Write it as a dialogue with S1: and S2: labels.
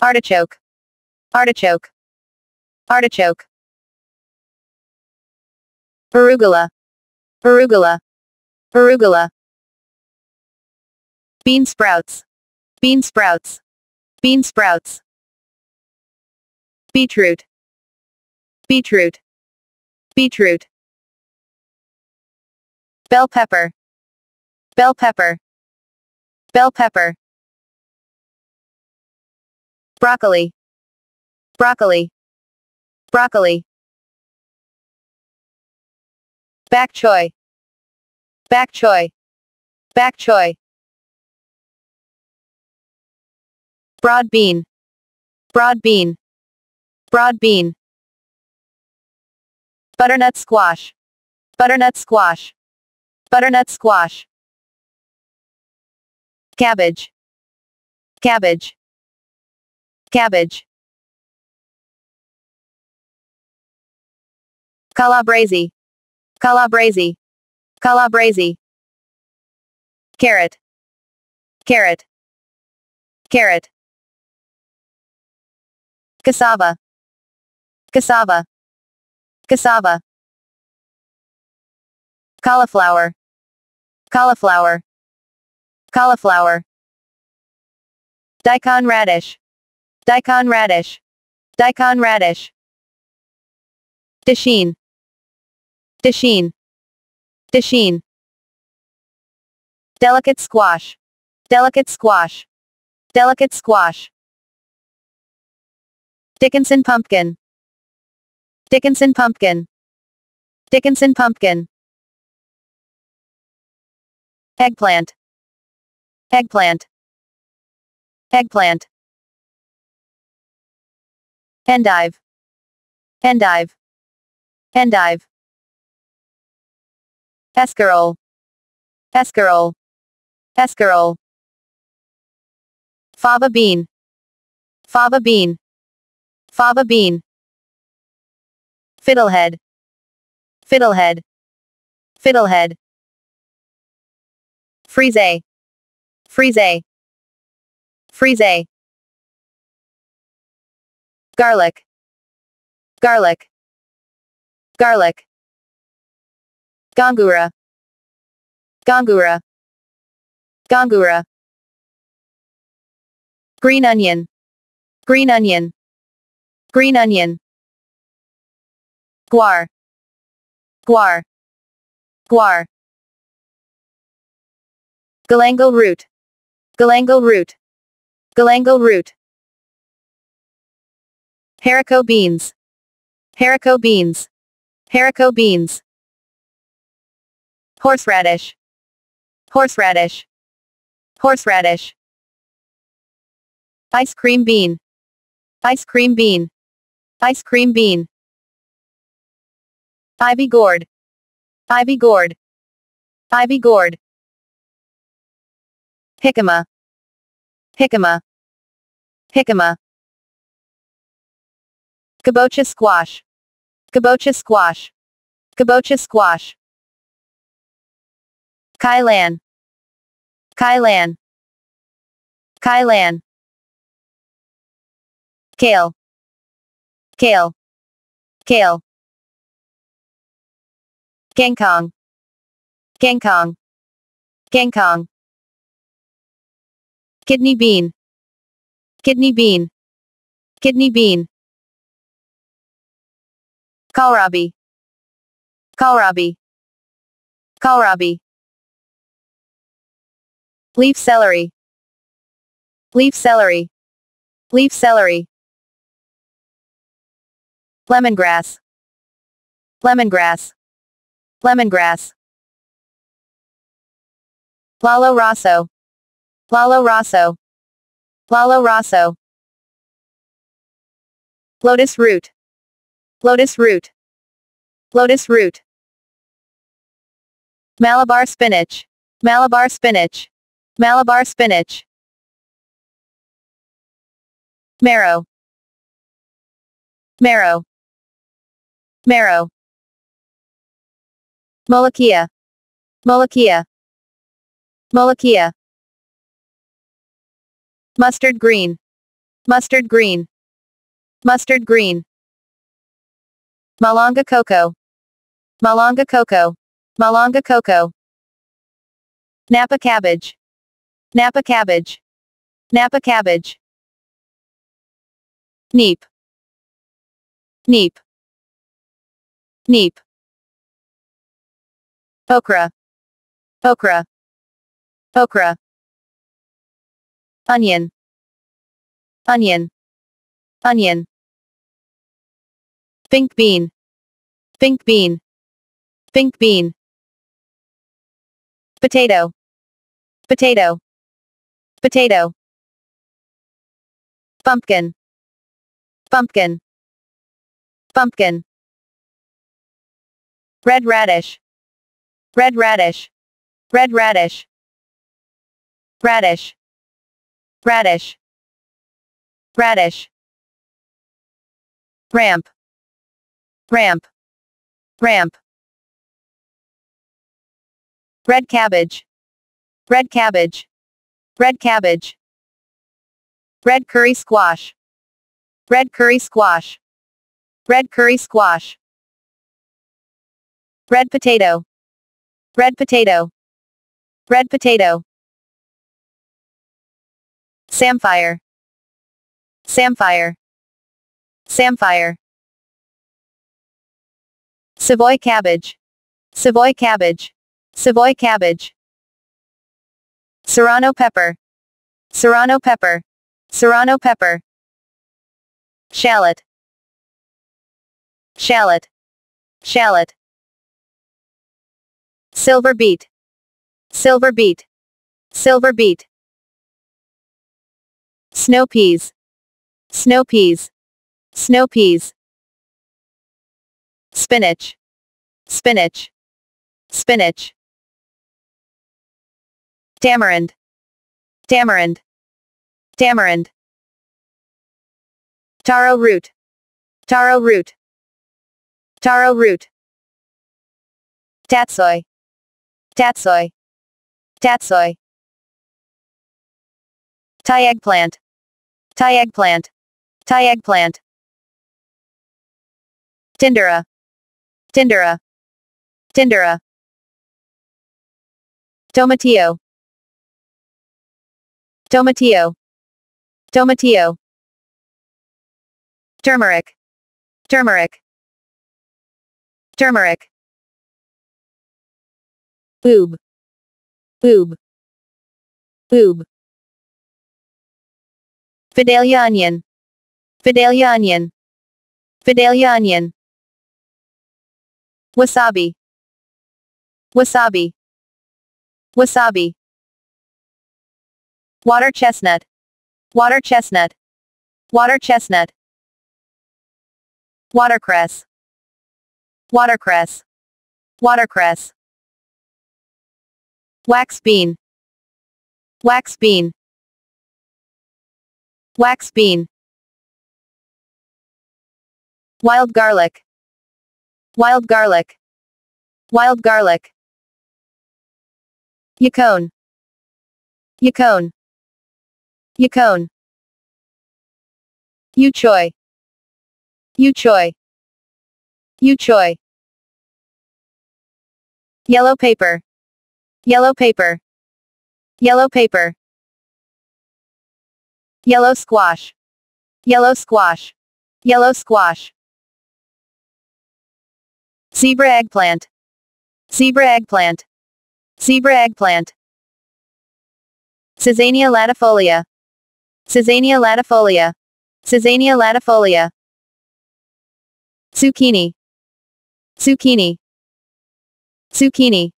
S1: artichoke, artichoke, artichoke. Arugula, arugula, arugula. Bean sprouts, bean sprouts, bean sprouts. Beetroot, beetroot, beetroot. Bell pepper, bell pepper, bell pepper. Broccoli, broccoli, broccoli. Bak choy, bak choy, bak choy. Broad bean, broad bean, broad bean. Butternut squash, butternut squash, butternut squash. Cabbage, cabbage, cabbage. Calabrese, calabrese, calabrese. Carrot, carrot, carrot. Cassava, cassava, cassava. Cauliflower, cauliflower, cauliflower. Daikon radish, daikon radish, daikon radish. Dasheen, dasheen, dasheen. Delicata squash, delicata squash, delicata squash. Dickinson pumpkin, Dickinson pumpkin, Dickinson pumpkin. Eggplant, eggplant, eggplant. Endive, endive, endive. Escarole, escarole, escarole. Fava bean, fava bean, fava bean. Fiddlehead, fiddlehead, fiddlehead. Frisée, frisée, frisée. Garlic, garlic, garlic. Gongura, gongura, gongura. Green onion, green onion, green onion. Guar, guar, guar. Galangal root, galangal root, galangal root. Haricot beans, haricot beans, haricot beans. Horseradish, horseradish, horseradish. Ice cream bean, ice cream bean, ice cream bean. Ivy gourd, ivy gourd, ivy gourd. Jicama, jicama, jicama. Kabocha squash, kabocha squash, kabocha squash. Kailan, Kailan, Kailan. Kale, kale, kale. Kangkong, Kangkong, Kangkong. Kidney bean, kidney bean, kidney bean. Kohlrabi, kohlrabi, kohlrabi. Leaf celery, leaf celery, leaf celery. Lemongrass, lemongrass, lemongrass. Lollo Rosso, Lollo Rosso, Lollo Rosso. Lotus root, lotus root, lotus root. Malabar spinach, Malabar spinach, Malabar spinach. Marrow, marrow, marrow. Molokia, Molokia, Molokia. Mustard green, Mustard green. Mustard green. Malanga cocoa. Malanga cocoa. Malanga cocoa. Napa cabbage. Napa cabbage. Napa cabbage. Neep. Neep. Neep. Okra. Okra. Okra. Onion. Onion. Onion. Pink bean. Pink bean. Pink bean. Potato. Potato. Potato. Pumpkin. Pumpkin. Pumpkin. Red radish. Red radish. Red radish. Radish. Radish. Radish. Ramp. Ramp. Ramp. Red cabbage. Red cabbage. Red cabbage. Red kuri squash. Red kuri squash. Red kuri squash. Red potato. Red potato. Red potato. Samphire. Samphire. Samphire. Savoy cabbage. Savoy cabbage. Savoy cabbage. Serrano pepper. Serrano pepper. Serrano pepper. Shallot. Shallot. Shallot. Silver beet. Silver beet. Silver beet. Snow peas. Snow peas. Snow peas. Spinach. Spinach. Spinach. Tamarind. Tamarind. Tamarind. Taro root. Taro root. Taro root. Tatsoi. Tatsoi. Tatsoi. Thai eggplant. Thai eggplant. Thai eggplant. Tindora. Tindora. Tindora. Tomatillo. Tomatillo. Tomatillo. Turmeric. Turmeric. Turmeric. Boob. Boob. Boob. Vidalia onion. Vidalia onion. Vidalia onion. Wasabi. Wasabi. Wasabi. Water chestnut. Water chestnut. Water chestnut. Watercress. Watercress. Watercress. Wax bean. Wax bean. Wax bean. Wild garlic. Wild garlic. Wild garlic. Yacon. Yacon. Yacon. Yu choy. Yu choy. Yu choy. Yellow pepper. Yellow pepper. Yellow pepper. Yellow squash. Yellow squash. Yellow squash. Zebra eggplant. Zebra eggplant. Zebra eggplant. Zizania latifolia. Zizania latifolia. Zizania latifolia. Zucchini. Zucchini. Zucchini.